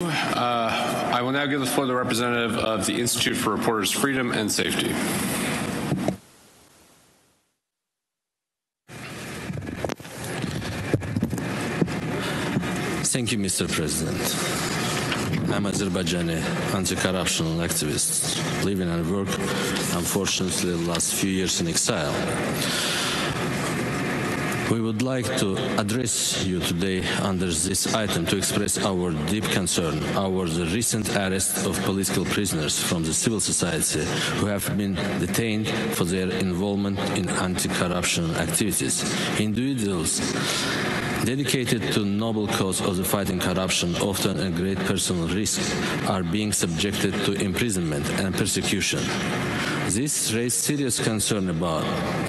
Uh, I will now give the floor to the representative of the Institute for Reporters' Freedom and Safety. Thank you, Mr. President. I'm Azerbaijani anti-corruption activist, living and work, unfortunately, the last few years in exile. We would like to address you today under this item to express our deep concern over the recent arrest of political prisoners from the civil society who have been detained for their involvement in anti-corruption activities. Individuals dedicated to noble cause of the fighting corruption, often at great personal risk, are being subjected to imprisonment and persecution. This raised serious concern about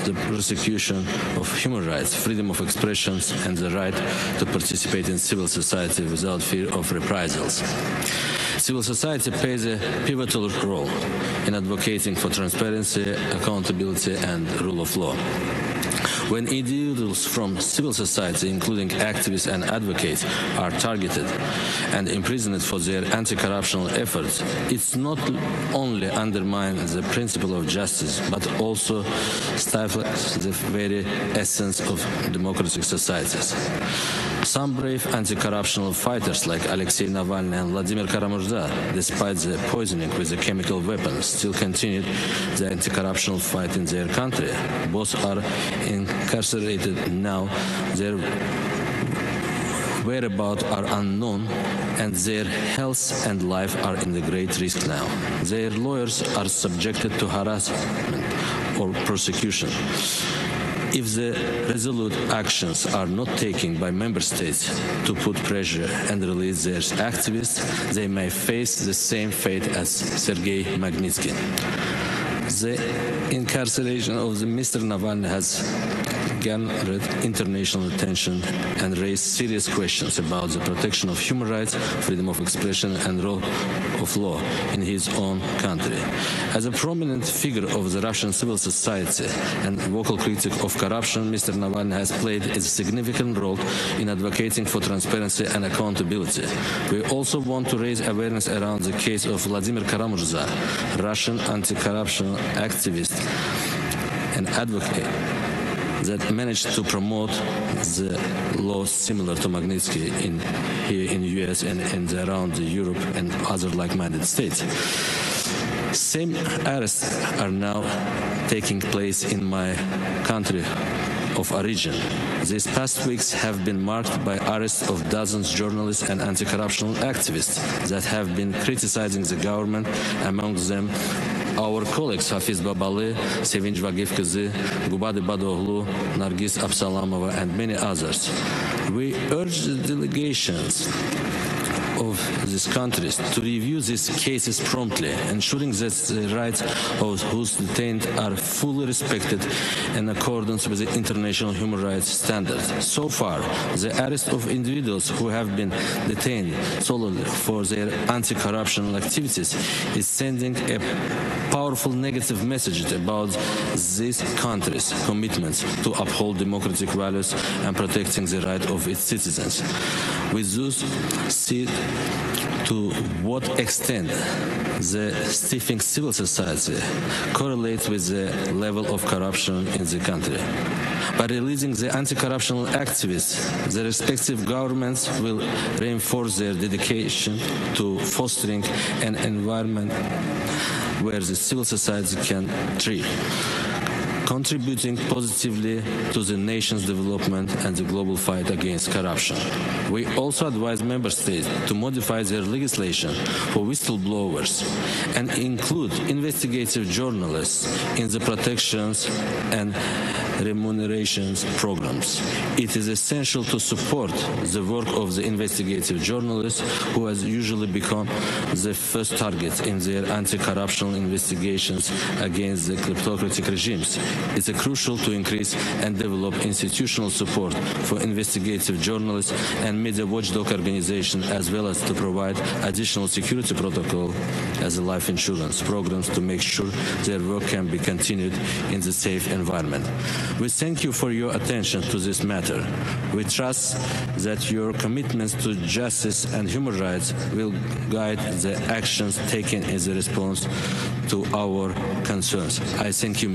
the persecution of human rights, freedom of expression, and the right to participate in civil society without fear of reprisals. Civil society plays a pivotal role in advocating for transparency, accountability, and rule of law. When individuals from civil society, including activists and advocates, are targeted and imprisoned for their anti-corruption efforts, it's not only undermines the principle of justice, but also stifles the very essence of democratic societies. Some brave anti-corruption fighters like Alexei Navalny and Vladimir Kara-Murza, despite the poisoning with the chemical weapons, still continued the anti-corruption fight in their country. Both are incarcerated now. Their whereabouts are unknown and their health and life are in the great risk now. Their lawyers are subjected to harassment or prosecution. If the resolute actions are not taken by member states to put pressure and release their activists, they may face the same fate as Sergei Magnitsky. The incarceration of Mr. Navalny has garnered international attention and raised serious questions about the protection of human rights, freedom of expression, and rule of law in his own country. As a prominent figure of the Russian civil society and vocal critic of corruption, Mr. Navalny has played a significant role in advocating for transparency and accountability. We also want to raise awareness around the case of Vladimir Kara-Murza, Russian anti-corruption activist and advocate that managed to promote the laws similar to Magnitsky in here in the US and, and around Europe and other like-minded states. Same arrests are now taking place in my country of origin. These past weeks have been marked by arrests of dozens of journalists and anti-corruption activists that have been criticizing the government, among them our colleagues Hafiz Babalı, Sevinç Vagif Kızı, Gubad Ibadoghlu, Nargiz Absalamova, and many others. We urge the delegations of these countries to review these cases promptly, ensuring that the rights of those detained are fully respected in accordance with the international human rights standards. So far, the arrest of individuals who have been detained solely for their anti-corruption activities is sending a powerful negative message about these countries' commitments to uphold democratic values and protecting the rights of its citizens. We thus see to what extent the stiffing civil society correlates with the level of corruption in the country. By releasing the anti-corruption activists, the respective governments will reinforce their dedication to fostering an environment where the civil society can thrive contributing positively to the nation's development and the global fight against corruption. We also advise member states to modify their legislation for whistleblowers and include investigative journalists in the protections and remunerations programs. It is essential to support the work of the investigative journalists who has usually become the first target in their anti-corruption investigations against the kleptocratic regimes. It's crucial to increase and develop institutional support for investigative journalists and media watchdog organizations as well as to provide additional security protocol as a life insurance programs to make sure their work can be continued in the safe environment. We thank you for your attention to this matter. We trust that your commitments to justice and human rights will guide the actions taken as a response to our concerns. I thank you.